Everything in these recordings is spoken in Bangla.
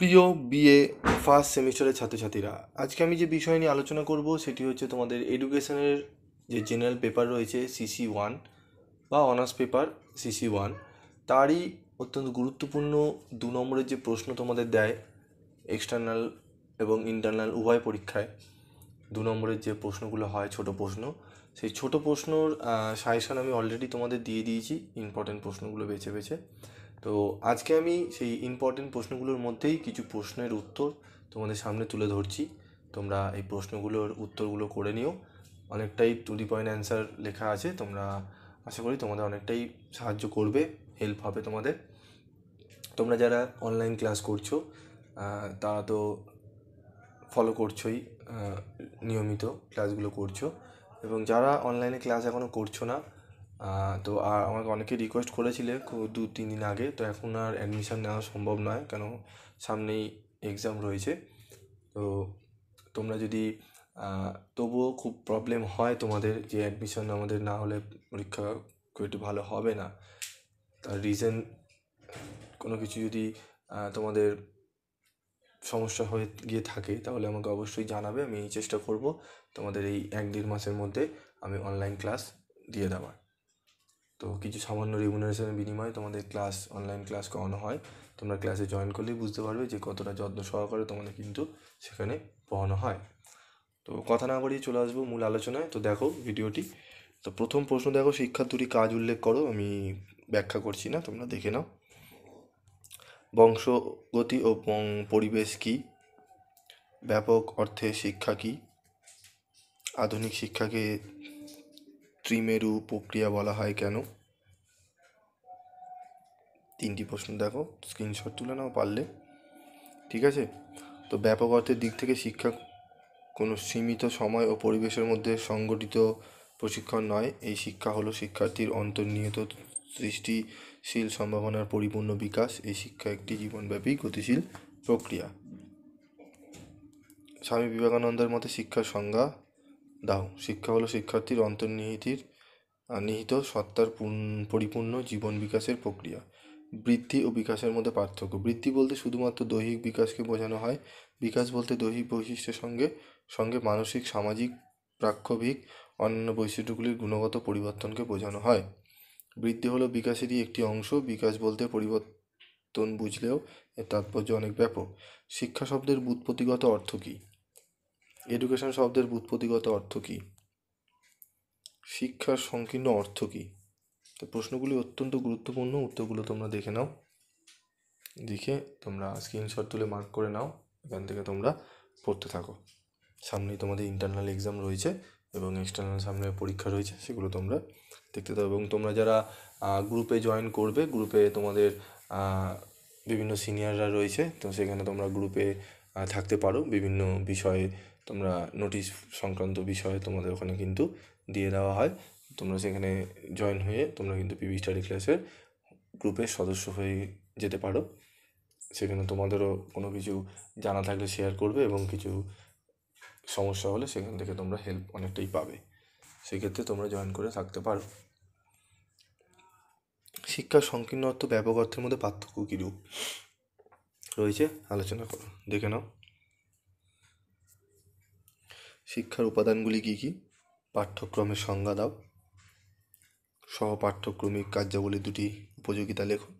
প্রিয় বিএ ফার্স্ট সেমিস্টারের ছাত্রছাত্রীরা, আজকে আমি যে বিষয় নিয়ে আলোচনা করব সেটি হচ্ছে তোমাদের এডুকেশনের যে জেনারেল পেপার রয়েছে সিসি ওয়ান বা honours paper C C one তারই অত্যন্ত গুরুত্বপূর্ণ দু নম্বরের যে প্রশ্ন তোমাদের দেয় এক্সটার্নাল এবং ইন্টারনাল উভয় পরীক্ষায়, দু নম্বরের যে প্রশ্নগুলো হয় ছোট প্রশ্ন, সেই ছোট প্রশ্নর সাজেশন আমি অলরেডি তোমাদের দিয়ে দিয়েছি ইম্পর্টেন্ট প্রশ্নগুলো বেছে বেছে। তো আজকে আমি সেই ইম্পর্টেন্ট প্রশ্নগুলোর মধ্যেই কিছু প্রশ্নের উত্তর তোমাদের সামনে তুলে ধরছি। তোমরা এই প্রশ্নগুলোর উত্তরগুলো করে নিও। অনেকটাই টু দি পয়েন্ট অ্যান্সার লেখা আছে। তোমরা আশা করি তোমাদের অনেকটাই সাহায্য করবে হেল্প হবে তোমাদের। তোমরা যারা অনলাইন ক্লাস করছ তারা তো ফলো করছোই নিয়মিত ক্লাসগুলো করছ। এবং যারা অনলাইনে ক্লাস এখনও করছ না তো আর আমাকে অনেকে রিকোয়েস্ট করেছিলে দু, তিন দিন আগে। তো এখন আর অ্যাডমিশান নেওয়া সম্ভব নয়, কেন সামনেই এক্সাম রয়েছে। তো তোমরা যদি তবুও খুব প্রবলেম হয় তোমাদের যে অ্যাডমিশন আমাদের না হলে পরীক্ষা খুব একটু ভালো হবে না। তার রিজন কোনো কিছু যদি তোমাদের সমস্যা হয়ে গিয়ে থাকে, তাহলে আমাকে অবশ্যই জানাবে। আমি চেষ্টা করব তোমাদের এই এক দেড় মাসের মধ্যে আমি অনলাইন ক্লাস দিয়ে দেওয়ার। তো কিছু সামান্য রেমুনারেশনের বিনিময়ে তোমাদের ক্লাস অনলাইন ক্লাস করানো হয়। তোমরা ক্লাসে জয়েন করলেই বুঝতে পারবে যে কতটা যত্ন সহকারে তোমাদের কিন্তু সেখানে পড়ানো হয়। তো কথা না বাড়িয়ে চলে আসব মূল আলোচনায়। তো দেখো ভিডিওটি। তো প্রথম প্রশ্ন দেখো, শিক্ষার দুটি কাজ উল্লেখ করো, আমি ব্যাখ্যা করছি না, তোমরা দেখে নাও। বংশগতি ও পরিবেশ কি? ব্যাপক অর্থে শিক্ষা কি? আধুনিক শিক্ষাকে ত্রিমেরু প্রক্রিয়া বলা হয় কেন? তিনটি প্রশ্ন দেখো স্ক্রিনশট তুলে নাও পারলে, ঠিক আছে? তো ব্যাপক অর্থের দিক থেকে শিক্ষা কোনো সীমিত সময় ও পরিবেশের মধ্যে সংগঠিত প্রশিক্ষণ নয়। এই শিক্ষা হলো শিক্ষার্থীর অন্তর্নিহিত সৃষ্টিশীল সম্ভাবনার পরিপূর্ণ বিকাশ। এই শিক্ষা একটি জীবনব্যাপী গতিশীল প্রক্রিয়া। স্বামী বিবেকানন্দের মতে শিক্ষার সংজ্ঞা দাও। শিক্ষা হলো শিক্ষার্থীর অন্তর্নিহিতির নিহিত সত্তার পরিপূর্ণ জীবন বিকাশের প্রক্রিয়া। বৃদ্ধি ও বিকাশের মধ্যে পার্থক্য। বৃদ্ধি বলতে শুধুমাত্র দৈহিক বিকাশকে বোঝানো হয়। বিকাশ বলতে দৈহিক বৈশিষ্ট্যের সঙ্গে সঙ্গে মানসিক, সামাজিক প্রাক্ষবিক অন্যান্য বৈশিষ্ট্যগুলির গুণগত পরিবর্তনকে বোঝানো হয়। বৃদ্ধি হলো বিকাশেরই একটি অংশ। বিকাশ বলতে পরিবর্তন বুঝলেও এর তাৎপর্য অনেক ব্যাপক। শিক্ষা শব্দের ব্যুৎপত্তিগত অর্থ কী? এডুকেশন শব্দের ব্যুৎপত্তিগত অর্থ কী? শিক্ষার সংকীর্ণ অর্থ কী? তো প্রশ্নগুলি অত্যন্ত গুরুত্বপূর্ণ, উত্তরগুলো তোমরা দেখে নাও। দেখে তোমরা স্ক্রিনশট তুলে মার্ক করে নাও, এখান থেকে তোমরা পড়তে থাকো। সামনেই তোমাদের ইন্টারনাল এক্সাম রয়েছে এবং এক্সটার্নাল সামনে পরীক্ষা রয়েছে, সেগুলো তোমরা দেখতে থাকো। এবং তোমরা যারা গ্রুপে জয়েন করবে গ্রুপে তোমাদের বিভিন্ন সিনিয়ররা রয়েছে, তো সেখানে তোমরা গ্রুপে থাকতে পারো। বিভিন্ন বিষয়ে তোমরা নোটিশ সংক্রান্ত বিষয়ে তোমাদের ওখানে কিন্তু দিয়ে দেওয়া হয়। তোমরা সেখানে জয়েন হয়ে তোমরা কিন্তু পিভি স্টাডি ক্লাসের গ্রুপের সদস্য হয়ে যেতে পারো। সেখানে তোমাদেরও কোনো কিছু জানা থাকলে শেয়ার করবে এবং কিছু সমস্যা হলে সেখান থেকে তোমরা হেল্প অনেকটাই পাবে। সেক্ষেত্রে তোমরা জয়েন করে থাকতে পারো। শিক্ষার সংকীর্ণ অর্থ ব্যাপক অর্থের মধ্যে পার্থক্য কীরূপ রয়েছে, আলোচনা করো, দেখে নাও। শিক্ষার উপাদানগুলি কী কী? পাঠ্যক্রমের সংজ্ঞা দাও। সহ পাঠ্যক্রমিক কার্যাবলী দুটি উপযোগিতা লেখো।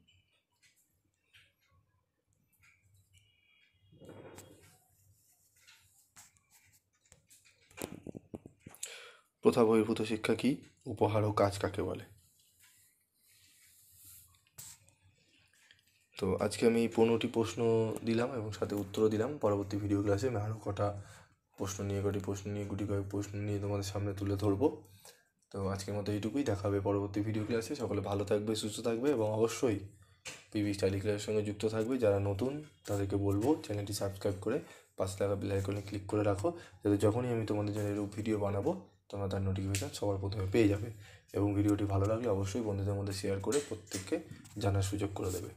প্রথা বহির্ভূত শিক্ষা কি? উপহার ও কাজ কাকে বলে? তো আজকে আমি পনেরোটি প্রশ্ন দিলাম এবং সাথে উত্তরও দিলাম। পরবর্তী ভিডিও ক্লাসে আমি আরও কটা প্রশ্ন নিয়ে কটি প্রশ্ন নিয়ে গুটি কয়েক প্রশ্ন নিয়ে তোমাদের সামনে তুলে ধরবো। তো আজকের মতো এইটুকুই, দেখা হবে পরবর্তী ভিডিও ক্লাসে সকলে ভালো থাকবে, সুস্থ থাকবে এবং অবশ্যই পিভি স্টাডি ক্লাসের সঙ্গে যুক্ত থাকবে। যারা নতুন, তাদেরকে বলব চ্যানেলটি সাবস্ক্রাইব করে পাশে থাকা বেল আইকনে ক্লিক করে রাখো। যাতে যখনই আমি তোমাদের জন্য এরূপ ভিডিও বানাবো, তোমরা তার নোটিফিকেশান সবার প্রথমে পেয়ে যাবে। এবং ভিডিওটি ভালো লাগলে অবশ্যই বন্ধুদের মধ্যে শেয়ার করে প্রত্যেককে জানার সুযোগ করে দেবে।